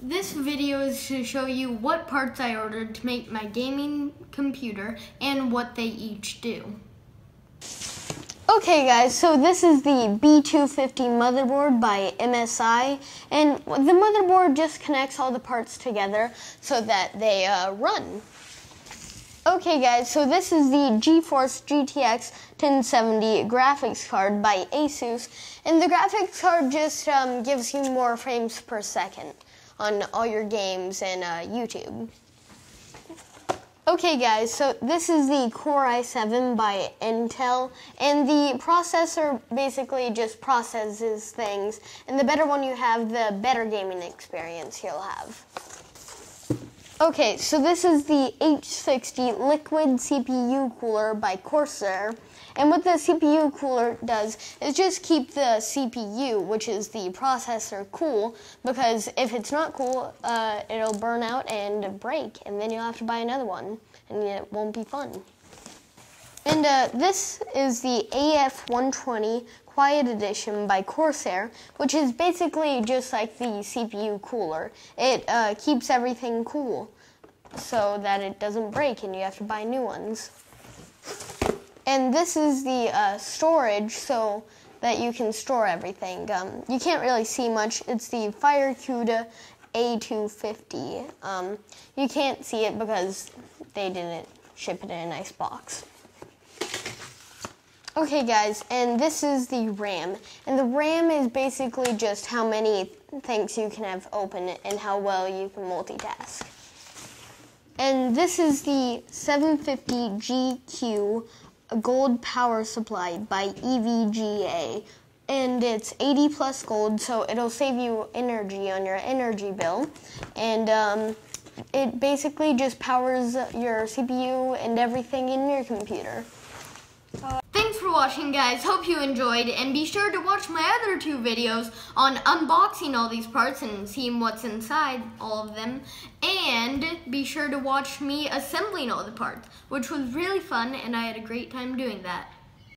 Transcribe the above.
This video is to show you what parts I ordered to make my gaming computer and what they each do. Okay guys, so this is the B250 motherboard by MSI and the motherboard just connects all the parts together so that they uh, run. Okay guys, so this is the GeForce GTX 1070 graphics card by Asus, and the graphics card just um, gives you more frames per second on all your games and uh, YouTube. Okay guys, so this is the Core i7 by Intel, and the processor basically just processes things, and the better one you have, the better gaming experience you'll have. Okay, so this is the H60 liquid CPU cooler by Corsair. And what the CPU cooler does is just keep the CPU, which is the processor, cool, because if it's not cool, uh, it'll burn out and break, and then you'll have to buy another one, and it won't be fun. And uh, this is the AF120 Quiet Edition by Corsair, which is basically just like the CPU cooler. It uh, keeps everything cool so that it doesn't break and you have to buy new ones. And this is the uh, storage so that you can store everything. Um, you can't really see much. It's the FireCuda A250. Um, you can't see it because they didn't ship it in a nice box. Okay guys, and this is the RAM. And the RAM is basically just how many things you can have open and how well you can multitask. And this is the 750GQ gold power supply by EVGA. And it's 80 plus gold, so it'll save you energy on your energy bill. And um, it basically just powers your CPU and everything in your computer. Uh, for watching guys, hope you enjoyed and be sure to watch my other two videos on unboxing all these parts and seeing what's inside all of them and be sure to watch me assembling all the parts which was really fun and I had a great time doing that.